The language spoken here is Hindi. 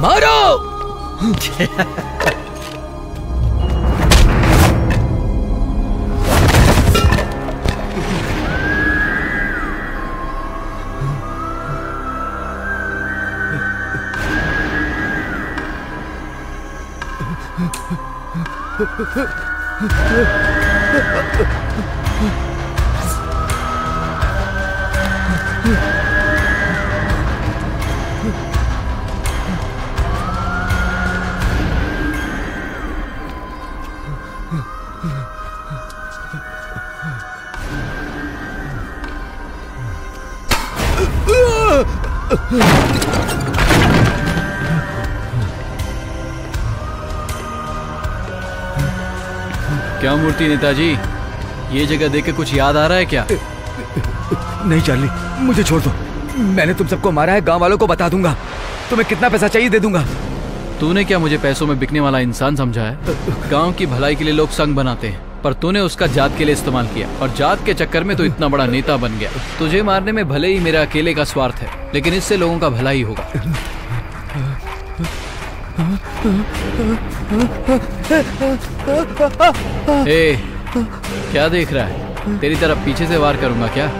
मारो। क्या मूर्ति नेताजी? ये जगह देख के कुछ याद आ रहा है क्या? नहीं चार्ली मुझे छोड़ दो। मैंने तुम सबको मारा है गाँव वालों को बता दूँगा। तुम्हें कितना पैसा चाहिए दे दूँगा। तूने क्या मुझे पैसों में बिकने वाला इंसान समझा है? गाँव की भलाई के लिए लोग संग बनाते हैं। पर तूने उसका जात के लिए इस्तेमाल किया। और जात के चक्कर में तो इतना बड़ा नेता बन गया। तुझे मारने में भले ही मेरा अकेले का स्वार्थ है लेकिन इससे लोगों का भला ही होगा। ए, क्या देख रहा है? तेरी तरफ़ पीछे से वार करूँगा क्या?